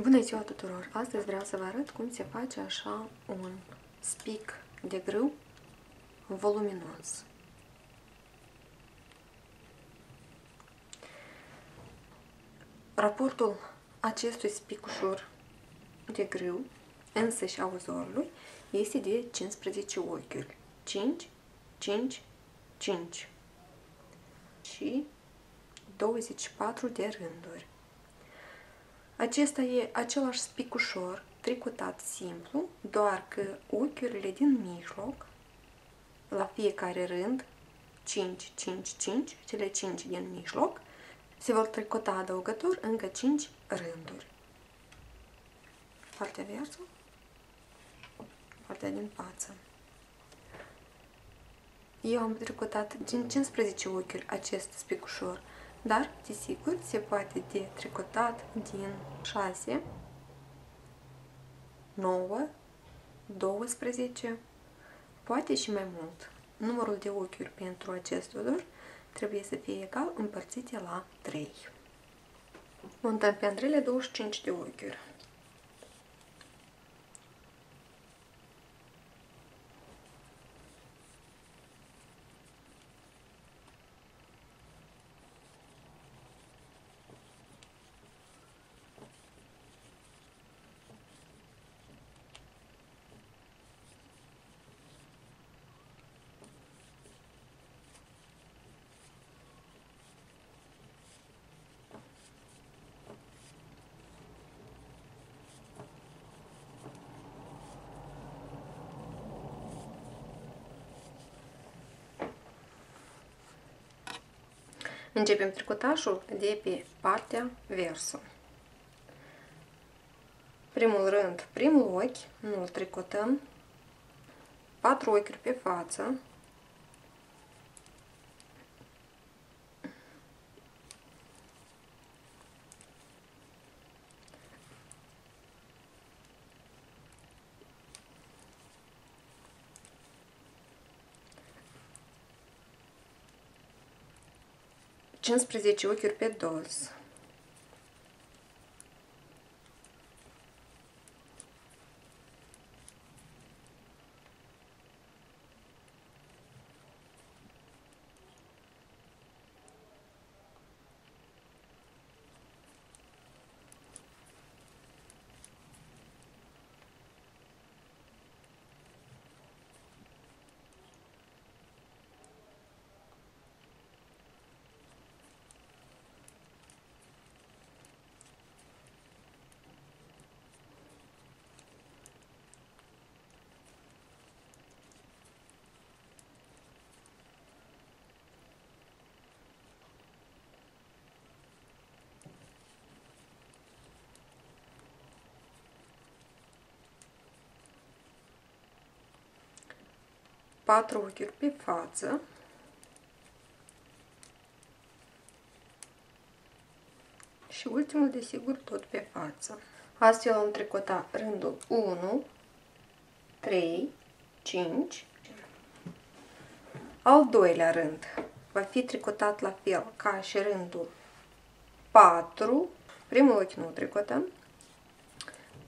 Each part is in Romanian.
Bună ziua tuturor! Astăzi vreau să vă arăt cum se face așa un spic de grâu voluminos. Raportul acestui spicușor de grâu însăși a uzorului este de 15 ochiuri. 5, 5, 5 și 24 de rânduri. Acesta e același spicușor, tricotat simplu, doar că ochiurile din mijloc, la fiecare rând, 5, 5, 5, cele 5 din mijloc, se vor tricota adăugător încă 5 rânduri. Partea versă, partea din față. Eu am tricotat din 15 ochiuri acest spicușor, dar, desigur, se poate de tricotat din 6, 9, 12, poate și mai mult. Numărul de ochiuri pentru acest odor trebuie să fie egal împărțite la 3. Montăm pe andrele 25 de ochiuri. Începem tricotașul de pe partea versă. Primul rând, primul ochi, nu îl tricotăm, patru ochiuri pe față, 15 preziječi uvijek jer 5. Patru ochiuri pe față. Și ultimul, desigur, tot pe față. Astfel am tricotat rândul 1, 3, 5. Al doilea rând va fi tricotat la fel ca și rândul 4, primul ochi nu tricotăm,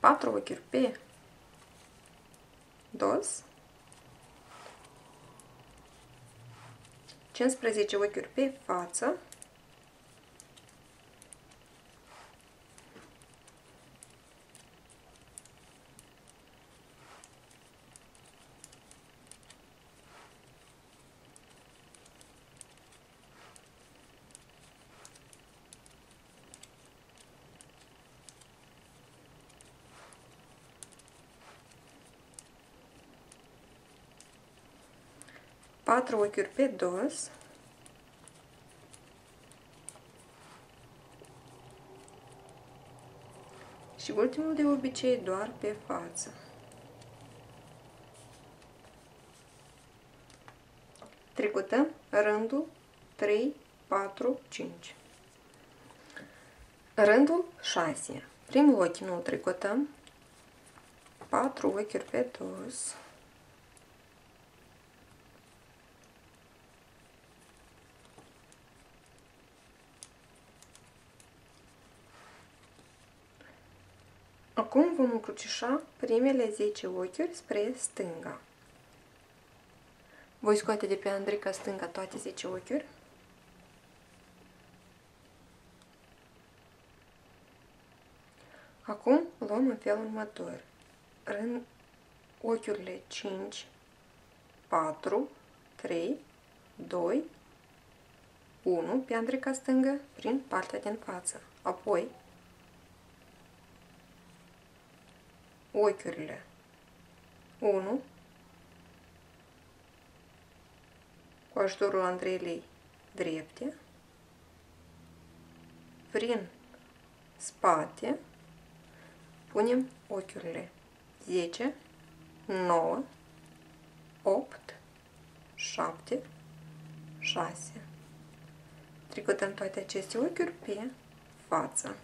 4 ochiuri pe dos, 15 ochiuri pe față. Patru ochiuri pe dos. Și ultimul de obicei doar pe față. Tricotăm rândul 3, 4, 5. Rândul 6. Primul ochi nu tricotăm. 4 ochiuri pe dos. Acum vom încrucișa primele 10 ochiuri spre stânga. Voi scoate de pe Andrica stânga toate 10 ochiuri. Acum luăm în felul următor. Rând ochiurile 5, 4, 3, 2, 1 pe Andrica stângă prin partea din față. Apoi ochiurile. 1 cu ajutorul Andreilei drepte. Prin spate punem ochiurile. 10 9 8 7 6 tricotăm toate aceste ochiuri pe față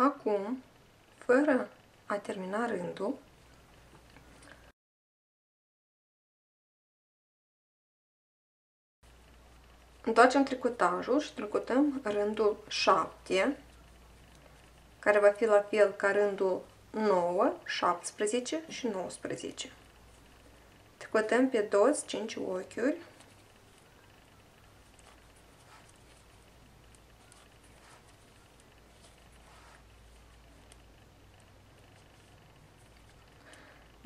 Acum, fără a termina rândul, întoarcem tricotajul și tricotăm rândul 7, care va fi la fel ca rândul 9, 17 și 19. Tricotăm pe dos 5 ochiuri.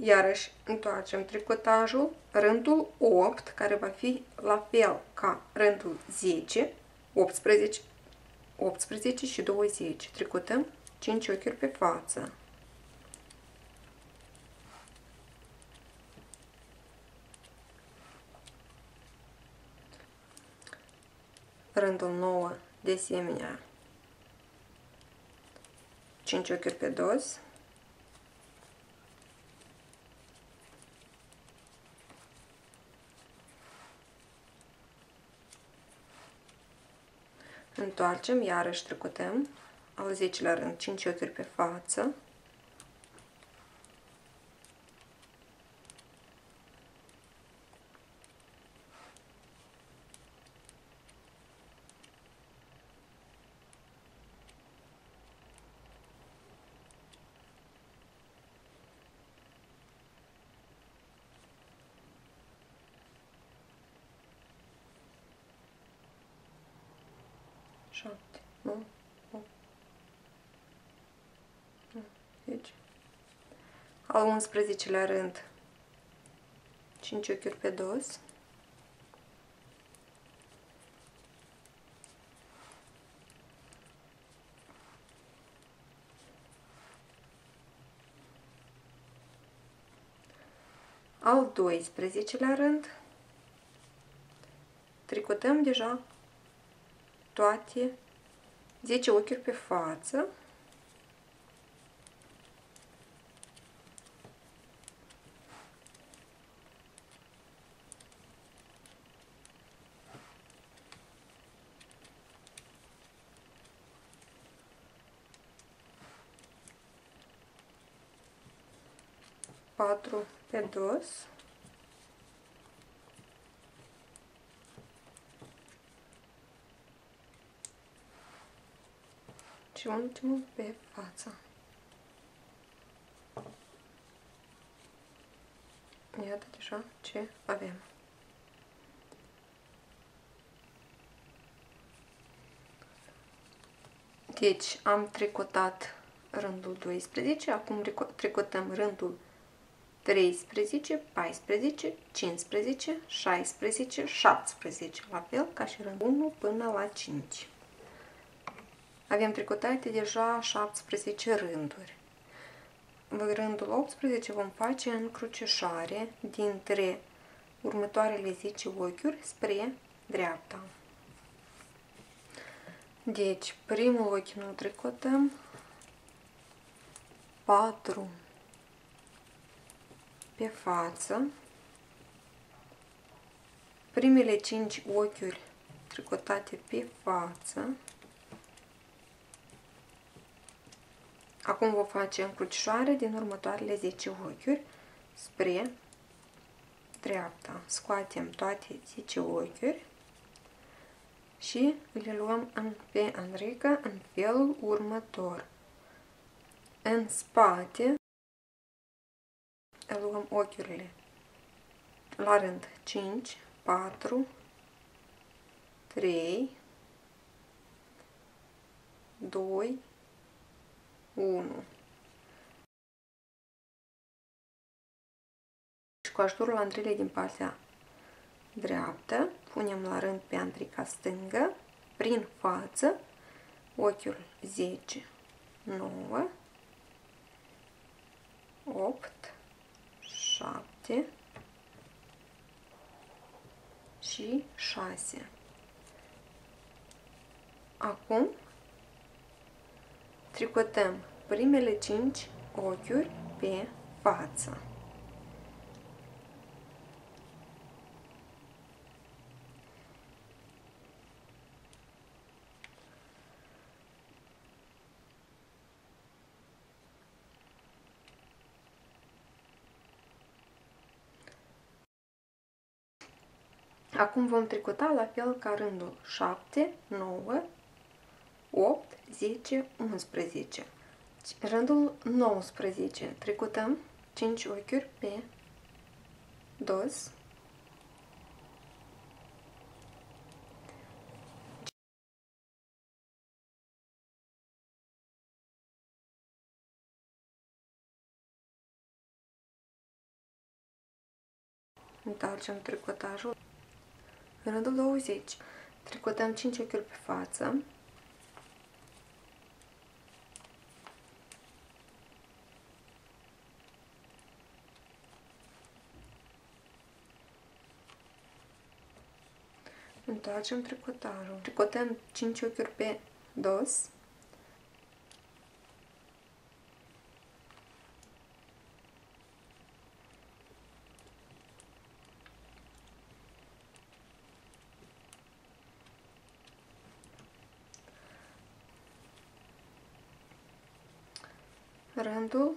Iarăși întoarcem tricotajul, rândul 8, care va fi la fel ca rândul 10, 18, 18 și 20. Tricotăm 5 ochiuri pe față. Rândul 9, de asemenea, 5 ochiuri pe dos. Întoarcem, iarăși tricotăm al 10-lea rând 5 ochiuri pe față. Șapte, nu? Deci, al 11-lea rând, 5 ochiuri pe dos. Al 12-lea rând, tricotăm deja toate 10 ochiuri pe față. patru pe dos. Și ultimul pe față. Iată deja ce avem. Deci am tricotat rândul 12, acum tricotăm rândul 13, 14, 15, 16, 17, la fel ca și rândul 1 până la 5. Avem tricotate deja 17 rânduri. În rândul 18 vom face încrucișare dintre următoarele 10 ochiuri spre dreapta. Deci, primul ochi nu tricotăm, 4 pe față, primele 5 ochiuri tricotate pe față, Acum vom face încrucișoare din următoarele 10 ochiuri spre dreapta. Scoatem toate 10 ochiuri și le luăm în, pe Enrica în felul următor. În spate luăm ochiurile la rând 5, 4, 3, 2, 1. Și cu ajutorul andrilei din partea dreaptă, punem la rând pe antrica stângă, prin față, ochiul 10, 9, 8, 7 și 6. Acum tricotăm primele 5 ochiuri pe față. Acum vom tricota la fel ca rândul 7, 9, 8, 10, 11. Rândul 19. Tricotăm 5 ochiuri pe dos. Întoarcem tricotajul. Rândul 20. Tricotăm 5 ochiuri pe față. Întoarcem tricotajul. Tricotăm 5 ochiuri pe dos. Rândul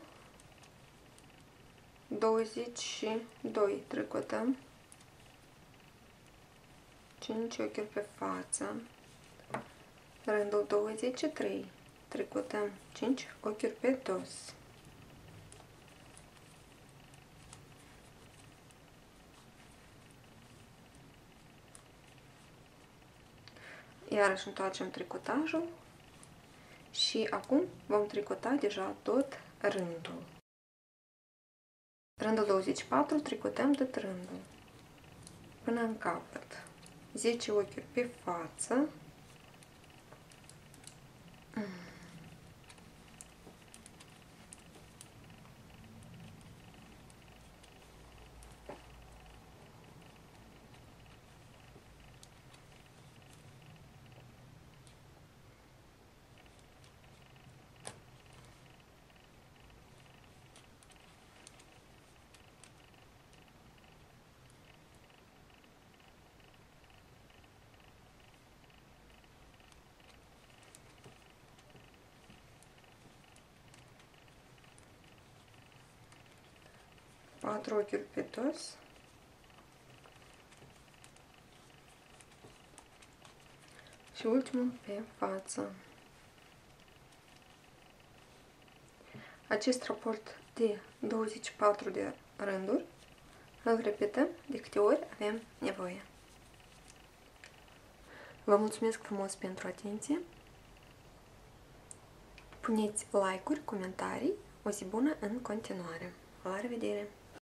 22 tricotăm 5 ochiuri pe față, rândul 23, tricotăm 5 ochiuri pe dos. Iarăși întoarcem tricotajul și acum vom tricota deja tot rândul. Rândul 24 tricotăm tot rândul până în capăt. Зечокер пифаца. Mm-hmm. 4 ochiuri pe dos. Și ultimul pe față. Acest raport de 24 de rânduri îl repetăm de câte ori avem nevoie. Vă mulțumesc frumos pentru atenție. Puneți like-uri, comentarii. O zi bună în continuare. La revedere!